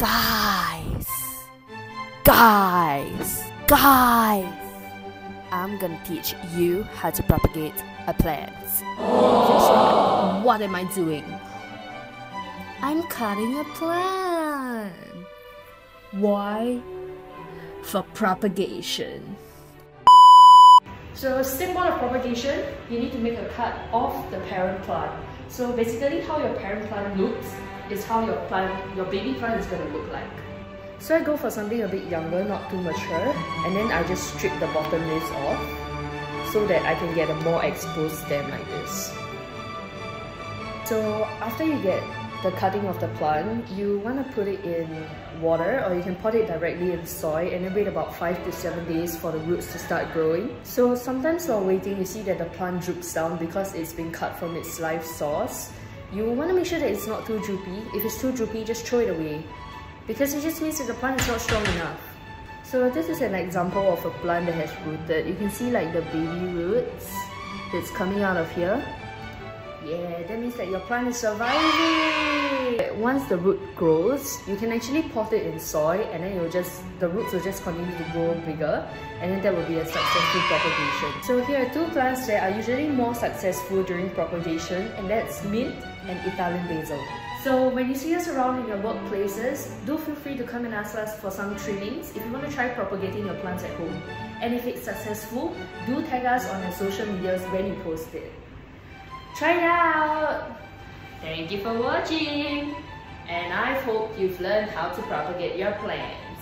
Guys, guys, guys, I'm gonna teach you how to propagate a plant. What am I doing? I'm cutting a plant. Why? For propagation. So step one of propagation, you need to make a cut of the parent plant. So basically how your parent plant looks is how your plant, your baby plant is going to look like. So I go for something a bit younger, not too mature, and then I just strip the bottom leaves off so that I can get a more exposed stem like this. So after you get the cutting of the plant, you want to put it in water or you can pot it directly in soil and then wait about 5 to 7 days for the roots to start growing. So sometimes while waiting, you see that the plant droops down because it's been cut from its life source. You want to make sure that it's not too droopy. If it's too droopy, just throw it away because it just means that the plant is not strong enough. So this is an example of a plant that has rooted. You can see like the baby roots that's coming out of here. Yeah, that means that your plant is surviving. Once the root grows, you can actually pot it in soil and then you'll just, the roots will just continue to grow bigger and then that will be a successful propagation. So here are two plants that are usually more successful during propagation and that's mint and Italian basil. So when you see us around in your workplaces, do feel free to come and ask us for some trainings if you want to try propagating your plants at home. And if it's successful, do tag us on your social medias when you post it. Try it out! Thank you for watching! And I hope you've learned how to propagate your plant.